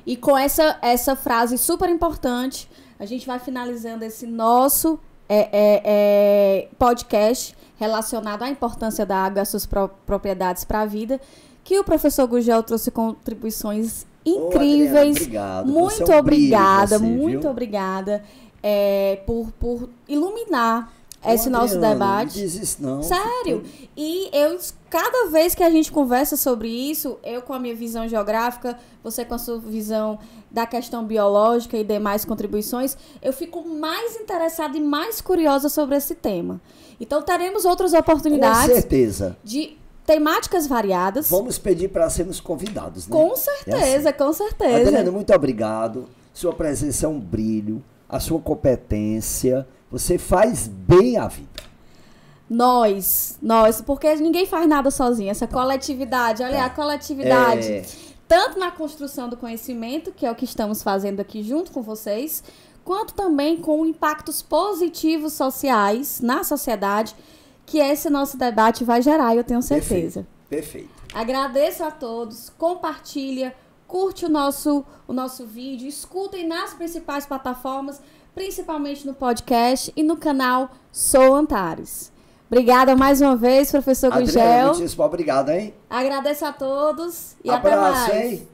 E com essa, essa frase super importante, a gente vai finalizando esse nosso é, é, é, podcast relacionado à importância da água e às suas pro, propriedades para a vida, que o professor Gugel trouxe contribuições incríveis. Oh, Adriana, obrigado. Muito é um obrigada, você, muito viu? obrigada é, por, por iluminar esse nosso debate. Não diz isso não. Sério. E eu, cada vez que a gente conversa sobre isso, eu com a minha visão geográfica, você com a sua visão da questão biológica e demais contribuições, eu fico mais interessada e mais curiosa sobre esse tema. Então teremos outras oportunidades. Com certeza. De temáticas variadas. Vamos pedir para sermos convidados, né? Com certeza, é assim. com certeza. Adriana, muito obrigado. Sua presença é um brilho a sua competência, você faz bem a vida. Nós, nós, porque ninguém faz nada sozinho. Essa coletividade, olha, é. a coletividade, é. tanto na construção do conhecimento, que é o que estamos fazendo aqui junto com vocês, quanto também com impactos positivos sociais na sociedade, que esse nosso debate vai gerar, eu tenho certeza. Perfeito. Perfeito. Agradeço a todos, compartilha, curte o nosso, o nosso vídeo, escutem nas principais plataformas, principalmente no podcast e no canal Sou Antares. Obrigada mais uma vez, professor Gugel. Obrigado, hein? Agradeço a todos e Abraço, até mais. Hein?